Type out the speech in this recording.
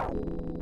Wow.